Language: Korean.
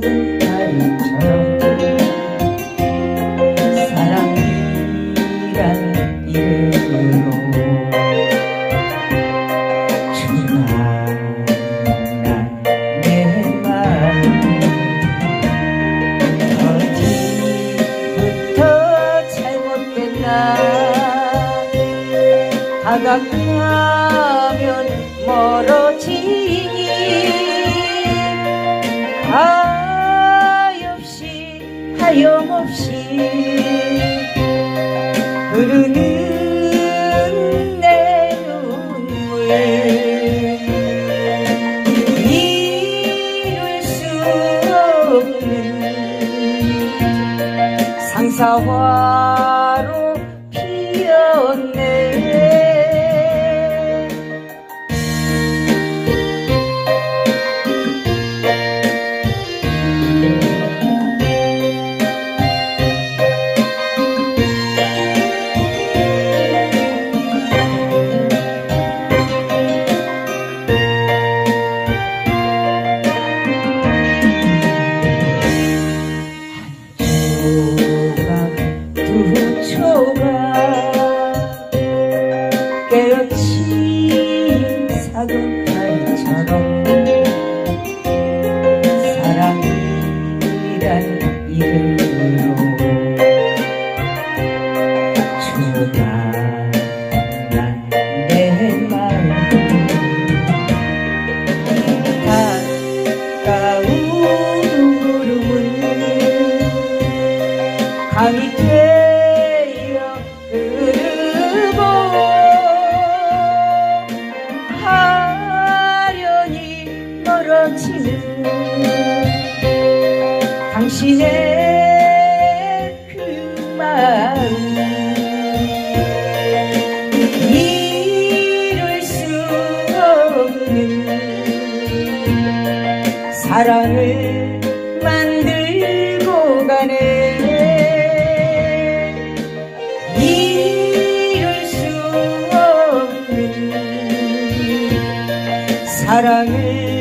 작은 사랑이란 이름으로 충만한 내 마음 어디부터 잘못됐나 다가가면 멀어지니 하 상사 깨어친 작은 달처럼 사랑이란 이름으로 조각난 내 마음 가까운 구름은 강이 되 멀어지는 당신의 그 마음 이룰 수 없는 사랑을 만들고 가네. 이룰 수 없는 사랑을